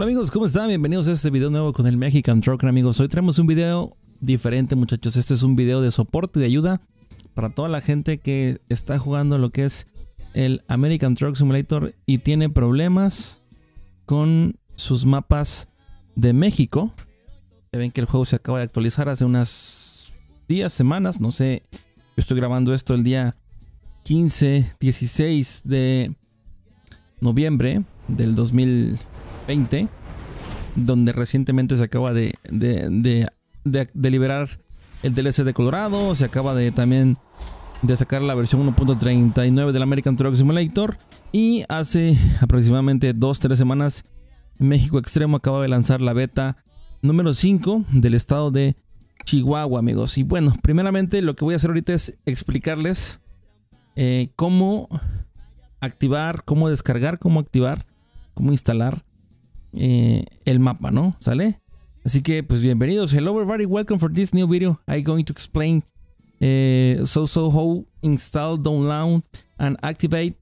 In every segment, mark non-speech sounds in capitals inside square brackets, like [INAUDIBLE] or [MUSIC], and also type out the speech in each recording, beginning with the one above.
Hola amigos, ¿cómo están? Bienvenidos a este video nuevo con el Mexican Trucker amigos. Hoy traemos un video diferente muchachos. Este es un video de soporte y de ayuda para toda la gente que está jugando lo que es el American Truck Simulator y tiene problemas con sus mapas de México. Ya ven que el juego se acaba de actualizar hace unas días, semanas, no sé. Yo estoy grabando esto el día 15, 16 de noviembre del 2020, donde recientemente se acaba de, de, de, liberar el DLC de Colorado, se acaba de también de sacar la versión 1.39 del American Truck Simulator y hace aproximadamente 2-3 semanas México Extremo acaba de lanzar la beta número 5 del estado de Chihuahua, amigos. Y bueno, primeramente lo que voy a hacer ahorita es explicarles eh, cómo activar, cómo descargar, cómo activar, cómo instalar eh, el mapa, ¿no? ¿Sale? Así que, pues bienvenidos. Hello everybody, welcome for this new video. I'm going to explain uh, so so how install, download, and activate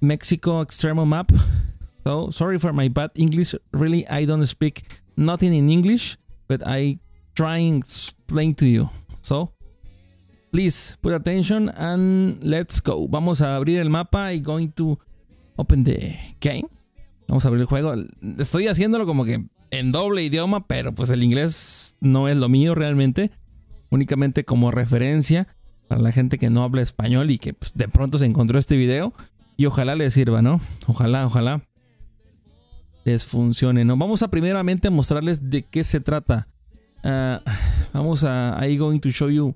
Mexico Extremo map. So sorry for my bad English. Really, I don't speak nothing in English, but I try and explain to you. So Please put attention and let's go. Vamos a abrir el mapa y going to open the game. Vamos a abrir el juego. Estoy haciéndolo como que en doble idioma, pero pues el inglés no es lo mío realmente. Únicamente como referencia para la gente que no habla español y que pues, de pronto se encontró este video. Y ojalá les sirva, ¿no? Ojalá, ojalá les funcione, ¿no? Vamos a primeramente mostrarles de qué se trata. Ah, vamos a... I going to show you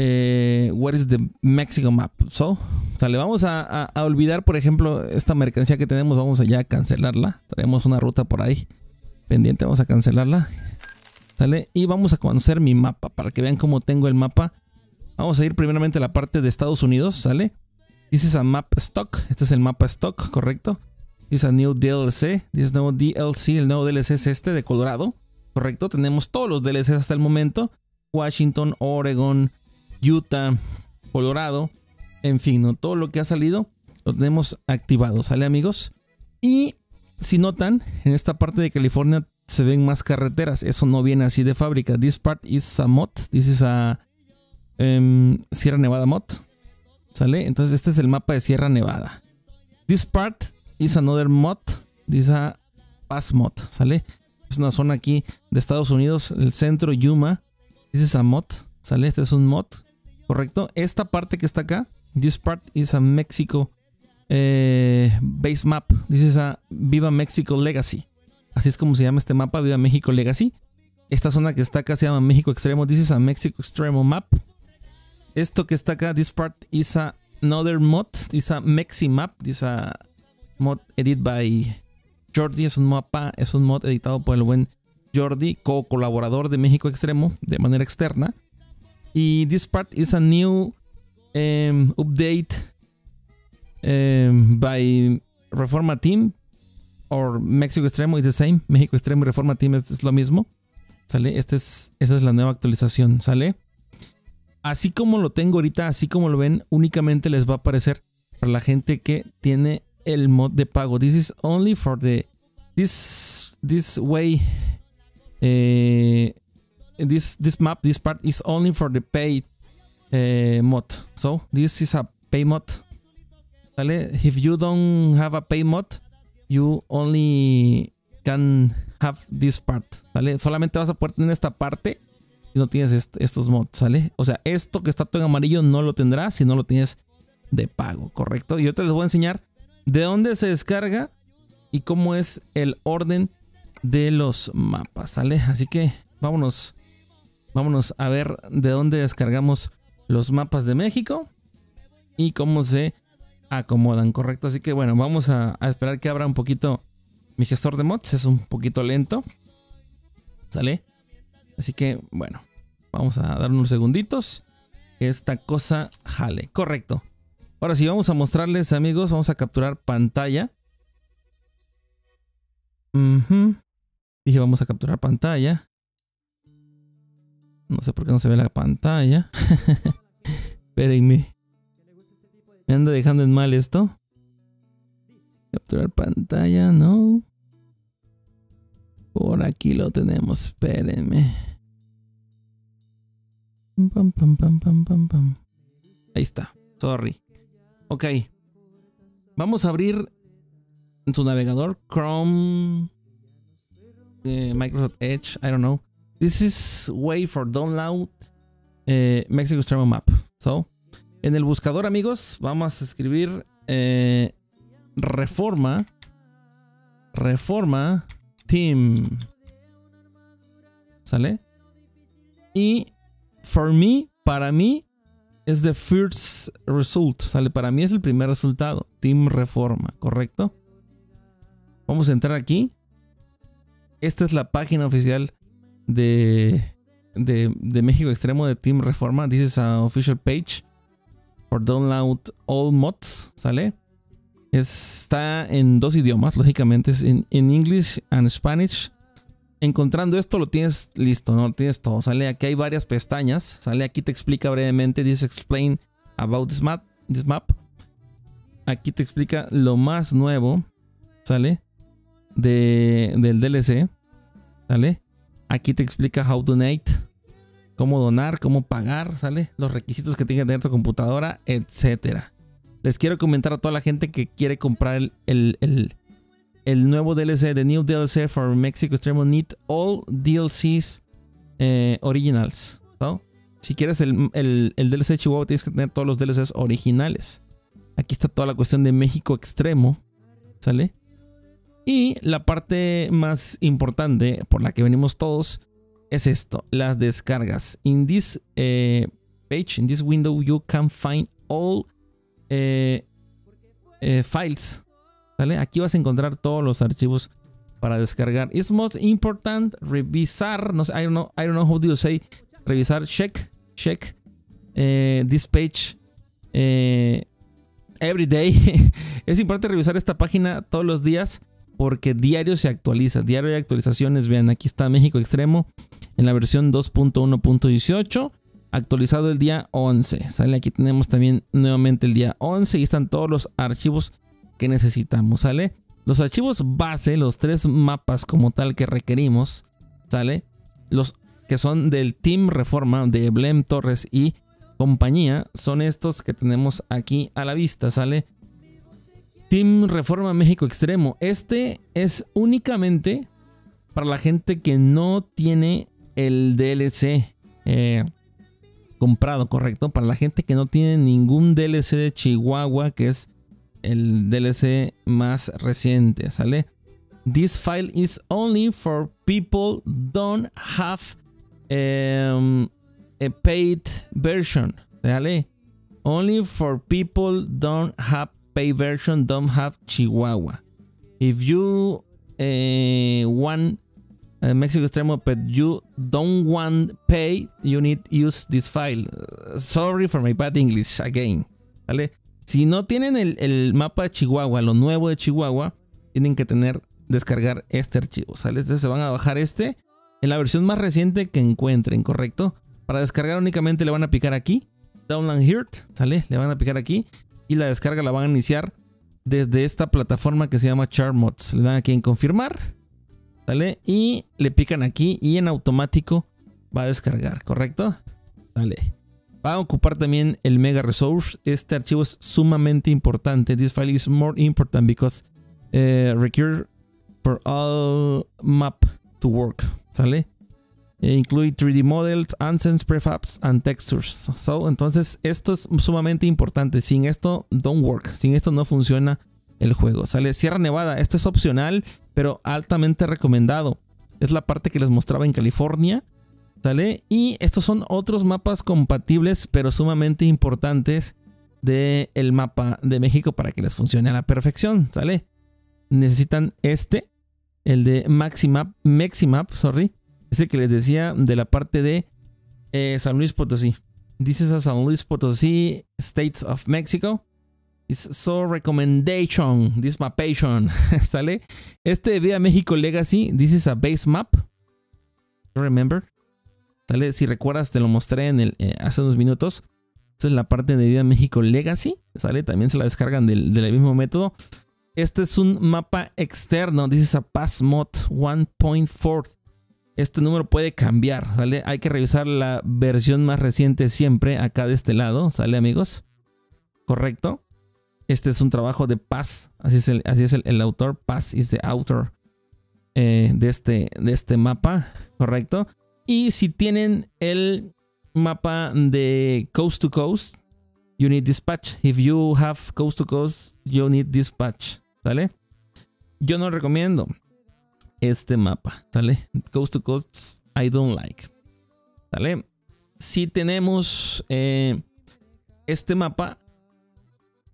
eh, what is the Mexico map? So, sale, vamos a, olvidar, por ejemplo, esta mercancía que tenemos, vamos a ya cancelarla. Tenemos una ruta por ahí pendiente, vamos a cancelarla. Sale, y vamos a conocer mi mapa para que vean cómo tengo el mapa. Vamos a ir primeramente a la parte de Estados Unidos, ¿sale? Is a map stock. Este es el mapa stock, correcto. Is a new DLC. Is nuevo DLC. El nuevo DLC es este de Colorado, correcto. Tenemos todos los DLCs hasta el momento. Washington, Oregon, Utah, Colorado, en fin, todo lo que ha salido lo tenemos activado, ¿sale amigos? Y si notan, en esta parte de California se ven más carreteras, eso no viene así de fábrica. This part is a mod, this is a em, Sierra Nevada mod, ¿sale? Entonces este es el mapa de Sierra Nevada. This part is another mod, this is a Pass mod, ¿sale? Es una zona aquí de Estados Unidos, el centro Yuma, this is a mod, ¿sale? Este es un mod ¿correcto? Esta parte que está acá, this part is a Mexico eh, base map. This is a Viva Mexico Legacy. Así es como se llama este mapa, Viva México Legacy. Esta zona que está acá se llama México Extremo. This is a Mexico Extremo map. Esto que está acá, this part is a another mod. This is a Mexi map. Is a mod edited by Jordi. Es un mapa, es un mod editado por el buen Jordi, co-colaborador de México Extremo de manera externa. Y this part is a new um, update um, by Reforma Team or México Extremo is the same. México Extremo y Reforma Team es, lo mismo. ¿Sale? Este es, esa es la nueva actualización. ¿Sale? Así como lo tengo ahorita, así como lo ven, únicamente les va a aparecer para la gente que tiene el mod de pago. This is only for the this this way eh, this this map this part is only for the paid uh, mod so this is a pay mod ¿vale? if you don't have a pay mod you only can have this part ¿vale? solamente vas a poder tener esta parte si no tienes estos mods ¿sale? o sea esto que está todo en amarillo no lo tendrás si no lo tienes de pago correcto y yo te les voy a enseñar de dónde se descarga y cómo es el orden de los mapas ¿sale? así que vámonos Vámonos a ver de dónde descargamos los mapas de México y cómo se acomodan, ¿correcto? Así que bueno, vamos a, esperar que abra un poquito mi gestor de mods. Es un poquito lento. ¿Sale? Así que bueno, vamos a dar unos segunditos. Esta cosa jale. Correcto. Ahora sí, vamos a mostrarles, amigos. Vamos a capturar pantalla. Dije, vamos a capturar pantalla. No sé por qué no se ve la pantalla. [LAUGHS] Espérenme. ¿Me anda dejando en mal esto? Capturar pantalla, no. Por aquí lo tenemos, espérenme. Ahí está, sorry. Ok. Vamos a abrir en su navegador Chrome, eh, Microsoft Edge, I don't know. This is way for download eh, Mexico Extreme Map. So, en el buscador, amigos, vamos a escribir eh, Reforma. Reforma Team. ¿Sale? Y for me, para mí, es the first result. ¿Sale? Para mí es el primer resultado. Team Reforma, ¿correcto? Vamos a entrar aquí. Esta es la página oficial de, de, México Extremo de Team Reforma. This is official page for download all mods. ¿Sale? Está en dos idiomas, lógicamente, es en, English and Spanish. Encontrando esto lo tienes listo, ¿no? Lo tienes todo. Sale aquí hay varias pestañas. Sale aquí te explica brevemente. This explain about this map. This map. Aquí te explica lo más nuevo. ¿Sale? De, del DLC. ¿Sale? Aquí te explica how donate. Cómo donar, cómo pagar, ¿sale? Los requisitos que tienes que tener tu computadora, etcétera les quiero comentar a toda la gente que quiere comprar el, el, nuevo DLC, The New DLC for Mexico Extremo Need All DLCs eh, Originals. Si quieres el, el, el, DLC Chihuahua, tienes que tener todos los DLCs originales. Aquí está toda la cuestión de México Extremo. ¿Sale? Y la parte más importante por la que venimos todos es esto: las descargas. In this eh, page, in this window, you can find all eh, eh, files. ¿Vale? Aquí vas a encontrar todos los archivos para descargar. It's most important revisar. No sé, I don't know, I don't know how do you say. Revisar, check, check this page every day. [LAUGHS] es importante revisar esta página todos los días porque diario se actualiza. Diario de actualizaciones. Vean, aquí está México Extremo en la versión 2.1.18 actualizado el día 11. Sale aquí tenemos también nuevamente el día 11 y están todos los archivos que necesitamos, ¿sale? Los archivos base, los tres mapas como tal que requerimos, ¿sale? Los que son del Team Reforma de Blem Torres y compañía son estos que tenemos aquí a la vista, ¿sale? Team Reforma México Extremo. Este es únicamente para la gente que no tiene el DLC. Eh, comprado, correcto. Para la gente que no tiene ningún DLC de Chihuahua, que es el DLC más reciente, ¿sale? This file is only for people don't have um, a paid version, ¿sale? Only for people don't have paid version, don't have Chihuahua. If you uh, want uh, Mexico Extremo, but you don't want pay, you need use this file. sorry for my bad English again. Si no tienen el, mapa de Chihuahua, lo nuevo de Chihuahua, tienen que tener, descargar este archivo. ¿Sale? Entonces se van a bajar este en la versión más reciente que encuentren, ¿correcto? Para descargar únicamente le van a picar aquí, Download Here, ¿sale? Le van a picar aquí y la descarga la van a iniciar desde esta plataforma que se llama Charmods. Le dan aquí en confirmar ¿Sale? Y le pican aquí y en automático va a descargar, ¿correcto? Vale. Va a ocupar también el Mega Resource. Este archivo es sumamente importante. This file is more important because uh, require for all map to work. ¿Sale? E incluye 3D models, answers, prefabs and textures. So, entonces, esto es sumamente importante. Sin esto, don't work. Sin esto no funciona el juego. Sale Sierra Nevada. Esto es opcional pero altamente recomendado. Es la parte que les mostraba en California. ¿Sale? Y estos son otros mapas compatibles, pero sumamente importantes del el mapa de México para que les funcione a la perfección. ¿Sale? Necesitan este, el de Maximap, Maximap, sorry. Ese que les decía de la parte de eh, San Luis Potosí. Dices a San Luis Potosí, States of Mexico. Is so recommendation, this mapation, [LAUGHS] ¿sale? Este Vía México Legacy, this is a base map. Remember? ¿Sale? Si recuerdas, te lo mostré en eh, hace unos minutos. Esta es la parte de Vía México Legacy, ¿sale? También se la descargan del, mismo método. Este es un mapa externo. This is a PassMod 1.4. Este número puede cambiar, ¿sale? Hay que revisar la versión más reciente siempre acá de este lado, ¿sale amigos? Correcto. Este es un trabajo de Paz, así es el, así es el, autor, Paz is the author eh, de, este, de este mapa, correcto. Y si tienen el mapa de Coast to Coast, you need dispatch. If you have Coast to Coast, you need dispatch, ¿sale? Yo no recomiendo este mapa, ¿sale? Coast to Coast, I don't like, ¿sale? Si tenemos eh, este mapa,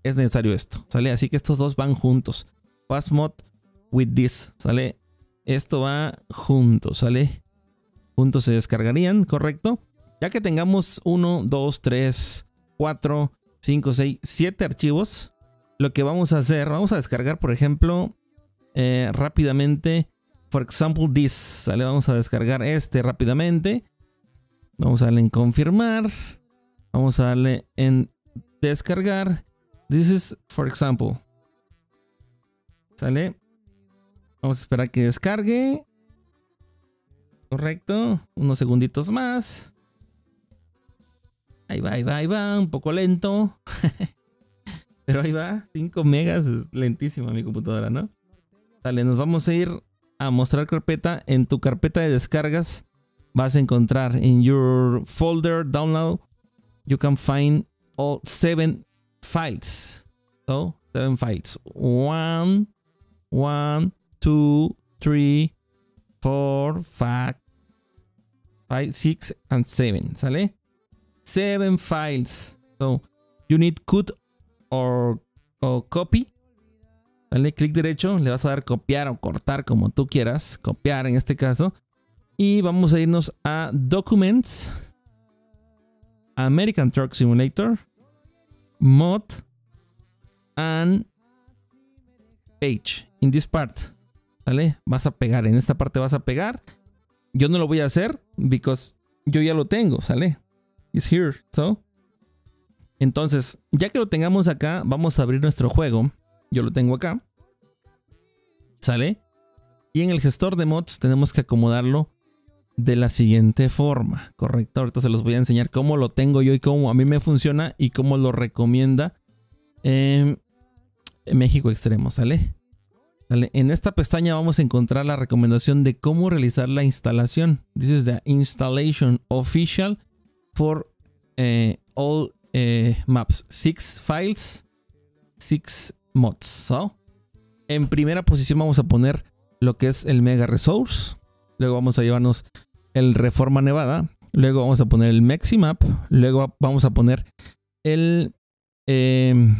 es necesario esto, ¿sale? Así que estos dos van juntos. Passmod with this, ¿sale? Esto va juntos, ¿sale? Juntos se descargarían, ¿correcto? Ya que tengamos 1, 2, 3, 4, 5, 6, 7 archivos, lo que vamos a hacer, vamos a descargar, por ejemplo, eh, rápidamente for example this, ¿sale? Vamos a descargar este rápidamente. Vamos a darle en confirmar. Vamos a darle en descargar. This is for example. ¿Sale? Vamos a esperar que descargue. Correcto. Unos segunditos más. Ahí va, ahí va, ahí va. Un poco lento. [LAUGHS] Pero ahí va. 5 megas. Es lentísima mi computadora, ¿no? Sale, nos vamos a ir a mostrar carpeta, en tu carpeta de descargas vas a encontrar en your folder download, you can find all seven files. So, seven files. One, one, two, three, four, five, five, six, and seven. ¿Sale? Seven files. So, you need cut or, or copy Dale clic derecho, le vas a dar copiar o cortar como tú quieras, copiar en este caso. Y vamos a irnos a Documents, American Truck Simulator, Mod, and Page. In this part, ¿vale? Vas a pegar, en esta parte vas a pegar. Yo no lo voy a hacer, because yo ya lo tengo, ¿sale? It's here, so. Entonces, ya que lo tengamos acá, vamos a abrir nuestro juego. Yo lo tengo acá. ¿Sale? Y en el gestor de mods tenemos que acomodarlo de la siguiente forma, ¿correcto? Ahorita se los voy a enseñar cómo lo tengo yo y cómo a mí me funciona y cómo lo recomienda em, México Extremo, ¿sale? ¿sale? En esta pestaña vamos a encontrar la recomendación de cómo realizar la instalación. This is the installation official for eh, all eh, maps. Six files, six mods. En primera posición vamos a poner lo que es el Mega Resource. Luego vamos a llevarnos el Reforma Nevada. Luego vamos a poner el Meximap. Luego vamos a poner el, em,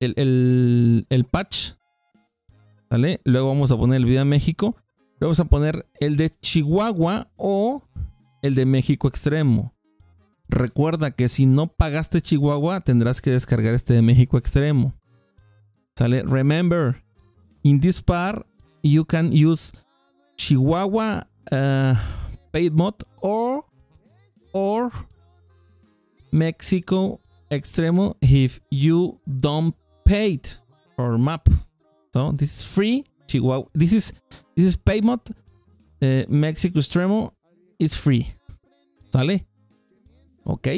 el, el, patch. Luego vamos a poner el Vida México. Luego vamos a poner el de Chihuahua o el de México Extremo. Recuerda que si no pagaste Chihuahua, tendrás que descargar este de México Extremo. ¿Sale? Remember, in this part, you can use Chihuahua uh, paid mod or, or Mexico Extremo if you don't pay for map. So this is free. Chihuahua. This is this is paid mod. Uh, Mexico Extremo is free. ¿Sale? Ok.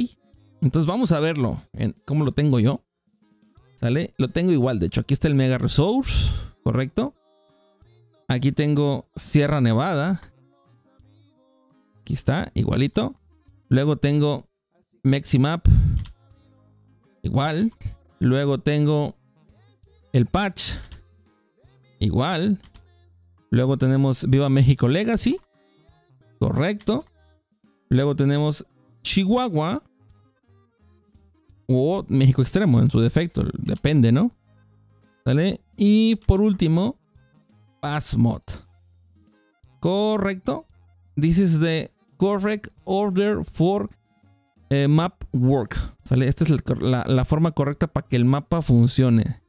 Entonces vamos a verlo. En, ¿Cómo lo tengo yo? ¿Sale? Lo tengo igual, de hecho. Aquí está el Mega Resource, ¿correcto? Aquí tengo Sierra Nevada. Aquí está, igualito. Luego tengo Meximap. Igual. Luego tengo el patch. Igual. Luego tenemos Viva México Legacy. Correcto. Luego tenemos Chihuahua o México Extremo en su defecto, depende, ¿no? ¿Sale? Y por último, Passmod. Correcto. This is the correct order for eh, map work. ¿Sale? Esta es la, la forma correcta para que el mapa funcione.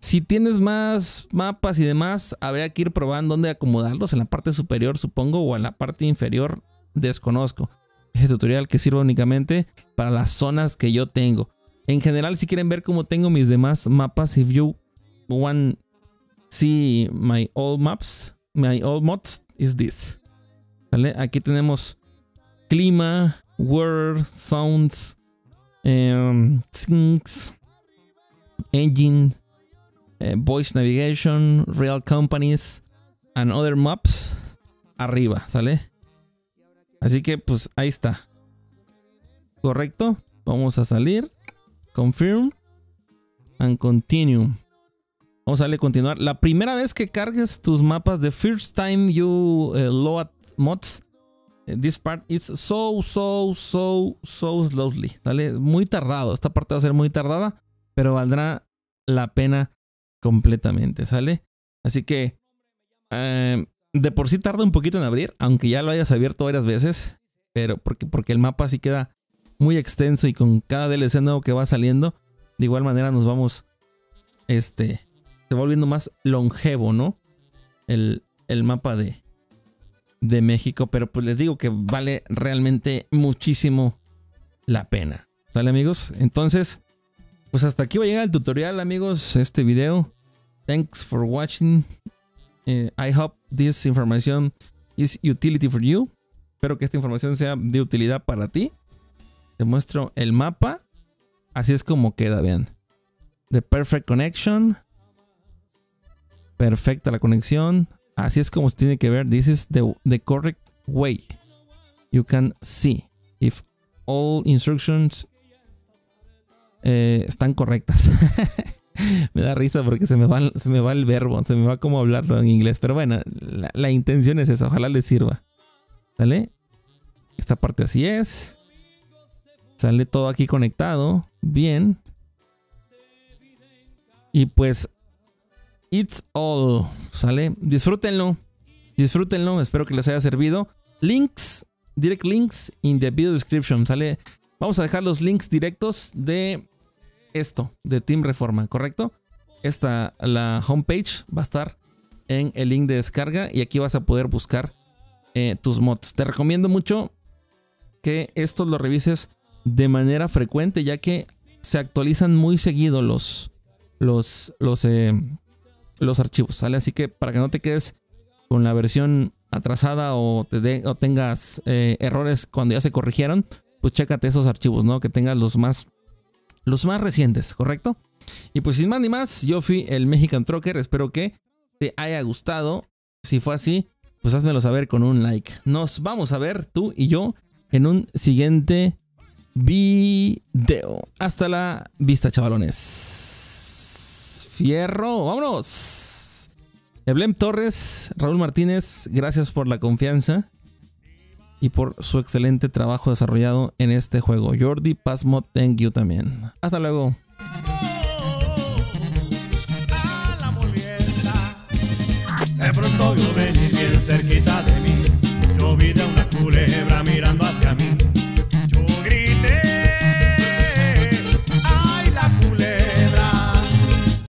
Si tienes más mapas y demás, habría que ir probando dónde acomodarlos. En la parte superior, supongo, o en la parte inferior, desconozco. Este tutorial que sirve únicamente para las zonas que yo tengo. En general, si quieren ver cómo tengo mis demás mapas, if you one see my old maps, my old mods is this. ¿Vale? Aquí tenemos clima, word, sounds, um, syncs, engine, eh, voice navigation, real companies and other maps arriba, ¿sale? Así que pues ahí está. Correcto. Vamos a salir. Confirm. And continue. Vamos a darle continuar. La primera vez que cargues tus mapas, the first time you eh, load mods, eh, this part is so, so, so, so slowly. ¿Sale? Muy tardado. Esta parte va a ser muy tardada, pero valdrá la pena completamente. ¿Sale? Así que eh, de por sí tarda un poquito en abrir, aunque ya lo hayas abierto varias veces, pero porque, porque el mapa sí queda muy extenso y con cada DLC nuevo que va saliendo, de igual manera nos vamos, este, se va volviendo más longevo, ¿no? El, el mapa de, de México, pero pues les digo que vale realmente muchísimo la pena. ¿Sale amigos? Entonces, pues hasta aquí va a llegar el tutorial amigos, este video. Thanks for watching. Eh, I hope this information is utility for you. Espero que esta información sea de utilidad para ti. Te muestro el mapa. Así es como queda, vean. The perfect connection. Perfecta la conexión. Así es como se tiene que ver. This is the, the correct way. You can see if all instructions eh, están correctas. [LAUGHS] me da risa porque se me, va, se me va el verbo, se me va como hablarlo en inglés. Pero bueno, la, intención es esa. Ojalá les sirva. ¿Vale? Esta parte así es. Sale todo aquí conectado. Bien. Y pues, it's all. ¿Sale? Disfrútenlo. Disfrútenlo. Espero que les haya servido. Links, direct links in the video description. ¿Sale? Vamos a dejar los links directos de esto, de Team Reforma, ¿correcto? Esta, la homepage va a estar en el link de descarga y aquí vas a poder buscar eh, tus mods. Te recomiendo mucho que esto lo revises de manera frecuente, ya que se actualizan muy seguido los, los, los, eh, los archivos, ¿sale? Así que para que no te quedes con la versión atrasada o, te o tengas eh, errores cuando ya se corrigieron, pues chécate esos archivos, ¿no? Que tengas los más, los más recientes, ¿correcto? Y pues sin más ni más, yo fui el Mexican Trucker, espero que te haya gustado. Si fue así, pues házmelo saber con un like. Nos vamos a ver tú y yo en un siguiente video. Hasta la vista, chavalones. Fierro, vámonos. Eblem Torres, Raúl Martínez, gracias por la confianza y por su excelente trabajo desarrollado en este juego. Jordi Pasmo, thank you también. Hasta luego. De pronto bien cerquita de mí.